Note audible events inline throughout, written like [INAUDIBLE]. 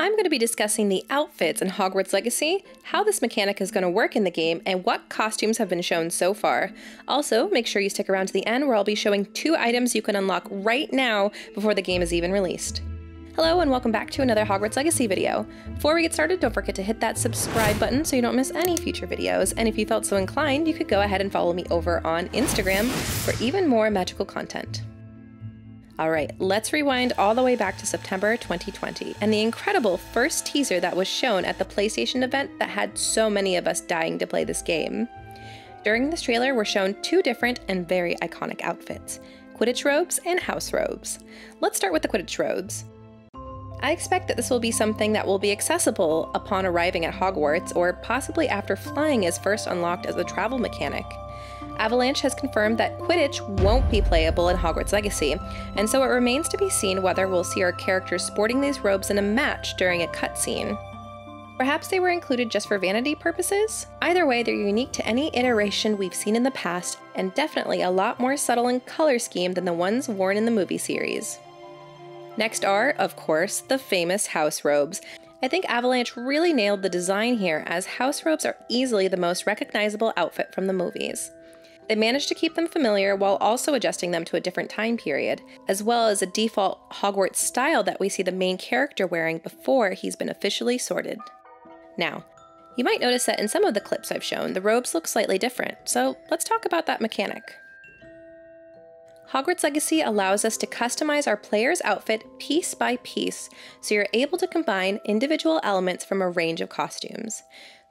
I'm going to be discussing the outfits in Hogwarts Legacy, how this mechanic is going to work in the game, and what costumes have been shown so far. Also, make sure you stick around to the end where I'll be showing two items you can unlock right now before the game is even released. Hello and welcome back to another Hogwarts Legacy video. Before we get started, don't forget to hit that subscribe button so you don't miss any future videos, and if you felt so inclined, you could go ahead and follow me over on Instagram for even more magical content. Alright, let's rewind all the way back to September 2020 and the incredible first teaser that was shown at the PlayStation event that had so many of us dying to play this game. During this trailer were shown two different and very iconic outfits Quidditch robes and house robes. Let's start with the Quidditch robes. I expect that this will be something that will be accessible upon arriving at Hogwarts or possibly after flying is first unlocked as a travel mechanic. Avalanche has confirmed that Quidditch won't be playable in Hogwarts Legacy, and so it remains to be seen whether we'll see our characters sporting these robes in a match during a cutscene. Perhaps they were included just for vanity purposes? Either way, they're unique to any iteration we've seen in the past, and definitely a lot more subtle in color scheme than the ones worn in the movie series. Next are, of course, the famous house robes. I think Avalanche really nailed the design here, as house robes are easily the most recognizable outfit from the movies. They managed to keep them familiar while also adjusting them to a different time period, as well as a default Hogwarts style that we see the main character wearing before he's been officially sorted. Now, you might notice that in some of the clips I've shown, the robes look slightly different, so let's talk about that mechanic. Hogwarts Legacy allows us to customize our player's outfit piece by piece, so you're able to combine individual elements from a range of costumes.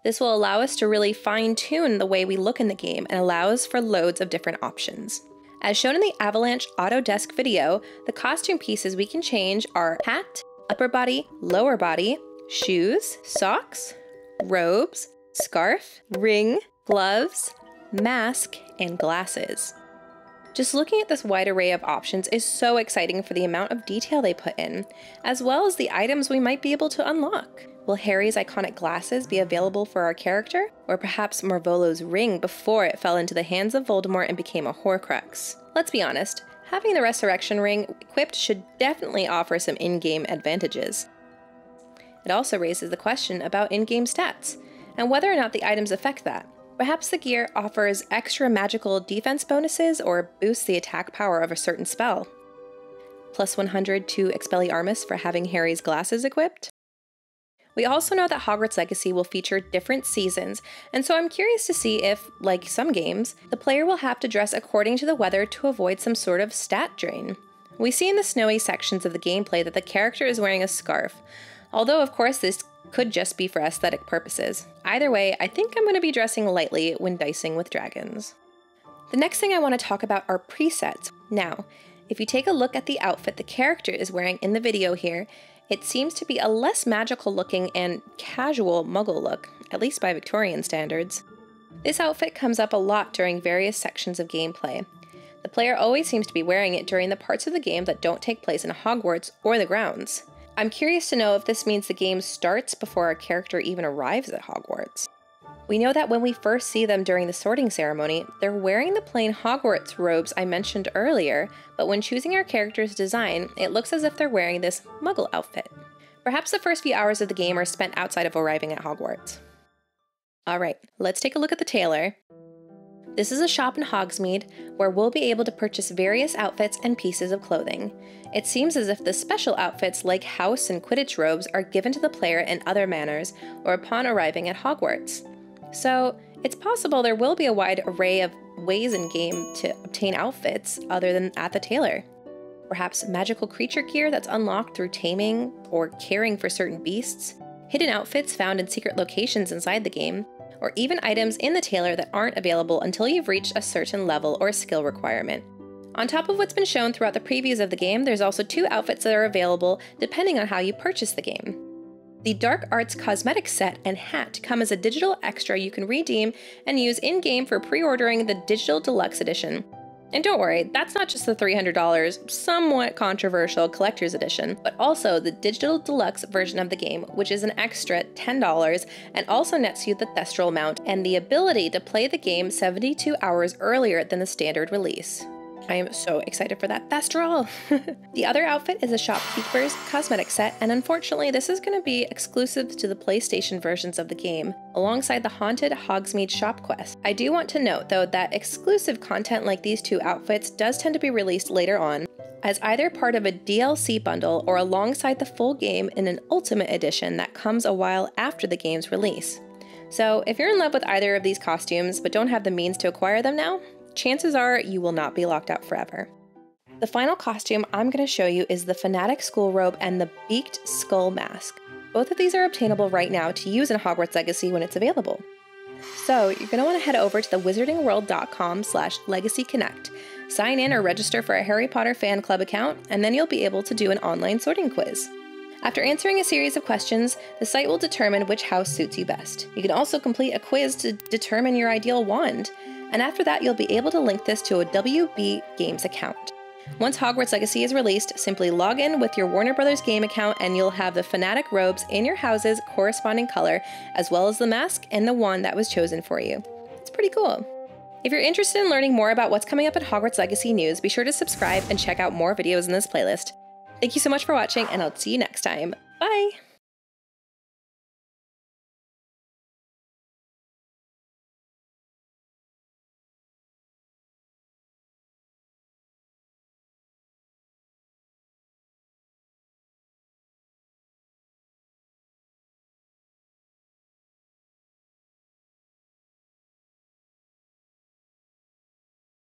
This will allow us to really fine tune the way we look in the game and allows for loads of different options. As shown in the Avalanche Autodesk video, the costume pieces we can change are hat, upper body, lower body, shoes, socks, robes, scarf, ring, gloves, mask, and glasses. Just looking at this wide array of options is so exciting for the amount of detail they put in, as well as the items we might be able to unlock. Will Harry's iconic glasses be available for our character? Or perhaps Marvolo's ring before it fell into the hands of Voldemort and became a Horcrux? Let's be honest, having the Resurrection Ring equipped should definitely offer some in-game advantages. It also raises the question about in-game stats, and whether or not the items affect that. Perhaps the gear offers extra magical defense bonuses or boosts the attack power of a certain spell. Plus 100 to Expelliarmus for having Harry's glasses equipped? We also know that Hogwarts Legacy will feature different seasons, and so I'm curious to see if, like some games, the player will have to dress according to the weather to avoid some sort of stat drain. We see in the snowy sections of the gameplay that the character is wearing a scarf, although, of course, this could just be for aesthetic purposes. Either way, I think I'm going to be dressing lightly when dicing with dragons. The next thing I want to talk about are presets. Now, if you take a look at the outfit the character is wearing in the video here, it seems to be a less magical looking and casual muggle look, at least by Victorian standards. This outfit comes up a lot during various sections of gameplay. The player always seems to be wearing it during the parts of the game that don't take place in Hogwarts or the grounds. I'm curious to know if this means the game starts before our character even arrives at Hogwarts. We know that when we first see them during the sorting ceremony, they're wearing the plain Hogwarts robes I mentioned earlier, but when choosing our character's design, it looks as if they're wearing this muggle outfit. Perhaps the first few hours of the game are spent outside of arriving at Hogwarts. Alright, let's take a look at the tailor. This is a shop in Hogsmeade where we'll be able to purchase various outfits and pieces of clothing. It seems as if the special outfits like house and Quidditch robes are given to the player in other manners or upon arriving at Hogwarts. So it's possible there will be a wide array of ways in game to obtain outfits other than at the tailor. Perhaps magical creature gear that's unlocked through taming or caring for certain beasts, hidden outfits found in secret locations inside the game, or even items in the tailor that aren't available until you've reached a certain level or skill requirement. On top of what's been shown throughout the previews of the game, there's also two outfits that are available depending on how you purchase the game. The Dark Arts cosmetic set and hat come as a digital extra you can redeem and use in game for pre ordering the Digital Deluxe Edition. And don't worry, that's not just the $300, somewhat controversial collector's edition, but also the digital deluxe version of the game, which is an extra $10 and also nets you the Thestral mount and the ability to play the game 72 hours earlier than the standard release. I am so excited for that Thestral! [LAUGHS] the other outfit is a Shopkeeper's cosmetic set, and unfortunately, this is going to be exclusive to the PlayStation versions of the game, alongside the Haunted Hogsmeade shop quest. I do want to note, though, that exclusive content like these two outfits does tend to be released later on, as either part of a DLC bundle or alongside the full game in an Ultimate Edition that comes a while after the game's release. So, if you're in love with either of these costumes but don't have the means to acquire them now, chances are you will not be locked out forever. The final costume I'm going to show you is the Fanatic School Robe and the Beaked Skull Mask. Both of these are obtainable right now to use in Hogwarts Legacy when it's available. So you're going to want to head over to the wizardingworld.com slash legacyconnect, sign in or register for a Harry Potter fan club account, and then you'll be able to do an online sorting quiz. After answering a series of questions, the site will determine which house suits you best. You can also complete a quiz to determine your ideal wand, and after that, you'll be able to link this to a WB Games account. Once Hogwarts Legacy is released, simply log in with your Warner Brothers game account and you'll have the Fanatic robes in your house's corresponding color, as well as the mask and the wand that was chosen for you. It's pretty cool. If you're interested in learning more about what's coming up in Hogwarts Legacy news, be sure to subscribe and check out more videos in this playlist. Thank you so much for watching, and I'll see you next time. Bye!